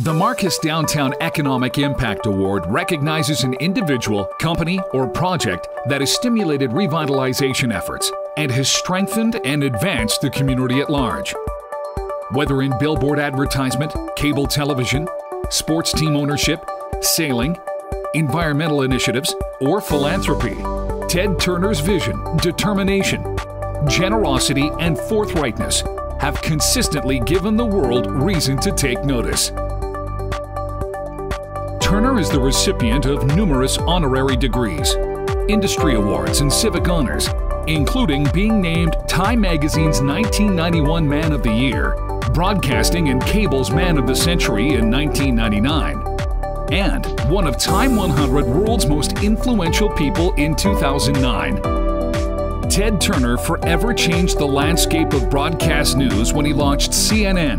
The Marcus Downtown Economic Impact Award recognizes an individual, company, or project that has stimulated revitalization efforts and has strengthened and advanced the community at large. Whether in billboard advertisement, cable television, sports team ownership, sailing, environmental initiatives, or philanthropy, Ted Turner's vision, determination, generosity, and forthrightness have consistently given the world reason to take notice. Turner is the recipient of numerous honorary degrees, industry awards, and civic honors, including being named Time Magazine's 1991 Man of the Year, Broadcasting and Cable's Man of the Century in 1999, and one of Time 100 World's Most Influential People in 2009. Ted Turner forever changed the landscape of broadcast news when he launched CNN,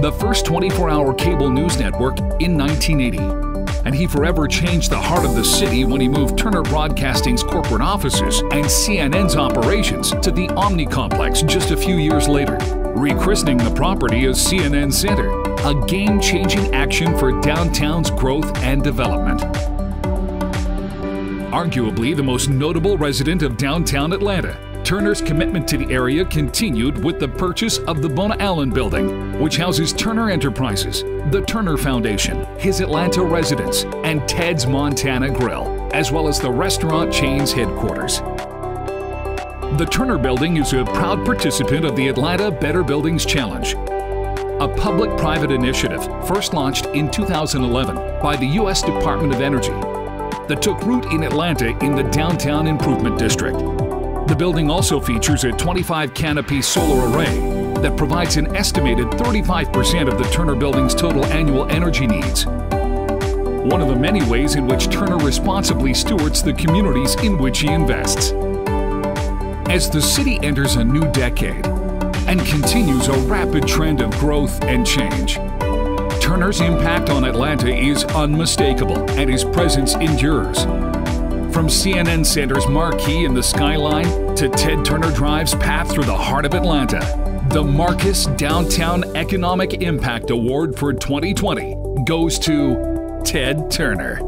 the first 24 hour cable news network in 1980. And he forever changed the heart of the city when he moved Turner Broadcasting's corporate offices and CNN's operations to the Omni Complex just a few years later, rechristening the property as CNN Center, a game changing action for downtown's growth and development arguably the most notable resident of downtown Atlanta. Turner's commitment to the area continued with the purchase of the Bona Allen Building, which houses Turner Enterprises, the Turner Foundation, his Atlanta residence, and Ted's Montana Grill, as well as the restaurant chain's headquarters. The Turner Building is a proud participant of the Atlanta Better Buildings Challenge, a public private initiative first launched in 2011 by the U.S. Department of Energy that took root in Atlanta in the Downtown Improvement District. The building also features a 25 canopy solar array that provides an estimated 35% of the Turner Building's total annual energy needs. One of the many ways in which Turner responsibly stewards the communities in which he invests. As the city enters a new decade and continues a rapid trend of growth and change, Turner's impact on Atlanta is unmistakable and his presence endures. From CNN Center's marquee in the skyline to Ted Turner Drive's path through the heart of Atlanta, the Marcus Downtown Economic Impact Award for 2020 goes to Ted Turner.